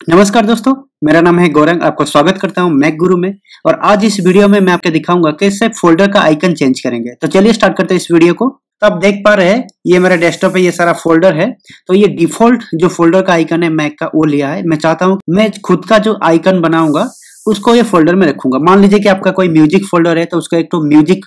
नमस्कार दोस्तों, मेरा नाम है गौरंग, आपका स्वागत करता हूँ मैक गुरु में। और आज इस वीडियो में मैं आपको दिखाऊँगा कैसे फोल्डर का आइकन चेंज करेंगे। तो चलिए स्टार्ट करते हैं इस वीडियो को। तो आप देख पा रहे हैं, ये मेरा डेस्कटॉप है, ये सारा फोल्डर है। तो ये डिफ़ॉल्ट जो फोल्डर का आइकन है मैक का, वो लिया है। मैं चाहता हूँ, मैं खुद का जो आइकन बनाऊँगा उसको ये फोल्डर में रखूँगा। मान लीजिए कि आपका कोई म्यूज़िक फोल्डर है तो उसका एक तो म्यूज़िक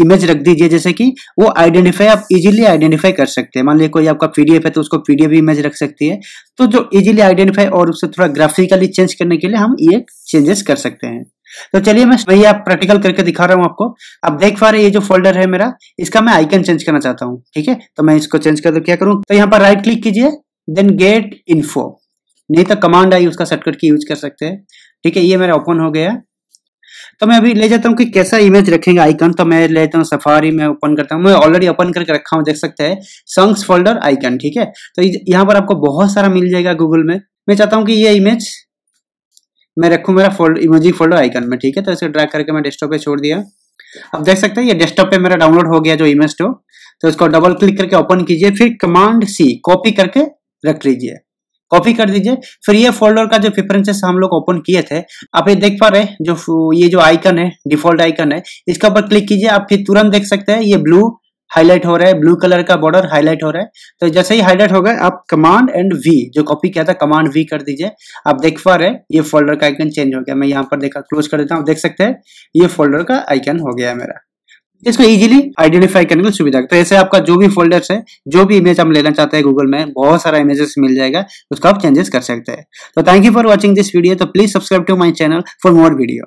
इमेज रख दीजिए, जैसे कि वो आइडेंटिफाई आप इजीली आइडेंटिफाई कर सकते हैं। मान लीजिए कोई आपका पीडीएफ है तो उसको पीडीएफ इमेज रख सकती है। तो जो इजीली आइडेंटिफाई और उसे थोड़ा ग्राफिकली चेंज करने के लिए हम ये चेंजेस कर सकते हैं। तो चलिए मैं वही आप प्रैक्टिकल करके दिखा रहा हूँ आपको। आप देख पा रहे ये जो फोल्डर है मेरा, इसका मैं आइकन चेंज करना चाहता हूँ, ठीक है? तो मैं इसको चेंज कर दो, क्या करूँ? तो यहाँ पर राइट क्लिक कीजिए देन गेट इन्फो नहीं तो कमांड आई, उसका शॉर्टकट की यूज़ कर सकते हैं। ठीक है, ये मेरा ओपन हो गया। तो मैं अभी ले जाता हूँ कि कैसा इमेज रखेंगे आइकन तो मैं लेता हूँ सफारी में ओपन करता हूँ। मैं ऑलरेडी ओपन करके रखा हूँ, देख सकते हैं। संग्स फोल्डर आइकन ठीक है? तो यहाँ पर आपको बहुत सारा मिल जाएगा गूगल में। मैं चाहता हूँ कि ये इमेज मैं रखू मेरा फोल्ड इमोजी फोल्डर आइकन में, ठीक है? तो इसे ड्रैग करके मैं डेस्कटॉप पे छोड़ दिया। अब देख सकते हैं, ये डेस्कटॉप पे मेरा डाउनलोड हो गया जो इमेज तो। तो इसको डबल क्लिक करके ओपन कीजिए, फिर कमांड सी कॉपी करके रख लीजिए। कॉपी कर दीजिए। फिर ये फोल्डर का जो प्रेफरेंसेस हम लोग ओपन किए थे, आप ये देख पा रहे हैं, जो ये जो आइकन है डिफ़ॉल्ट आइकन है, इसके ऊपर क्लिक कीजिए, आप फिर तुरंत देख सकते हैं, ये ब्लू हाईलाइट हो रहा है ब्लू कलर का बॉर्डर हाईलाइट हो रहा है। तो जैसे ही हाईलाइट हो गए, आप कमांड एंड वी जो कॉपी किया था कमांड वी कर दीजिए। आप देख पा रहे ये फोल्डर का आइकन चेंज हो गया। मैं यहाँ पर देखा क्लोज कर देता हूँ, देख सकते हैं, ये फोल्डर का आइकन हो गया है मेरा। इसको इजीली आइडेंटिफाई करने की सुविधा। तो ऐसे आपका जो भी फोल्डर्स है, जो भी इमेज हम लेना चाहते हैं गूगल में, बहुत सारा इमेजेस मिल जाएगा, उसका आप चेंजेस कर सकते हैं। तो thank you for watching this video तो please subscribe to my channel for more video